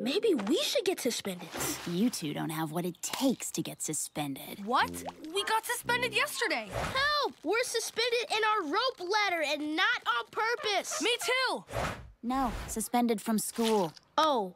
Maybe we should get suspended. You two don't have what it takes to get suspended. What? We got suspended yesterday. Help! We're suspended in our rope ladder and not on purpose. Me too. No, suspended from school. Oh,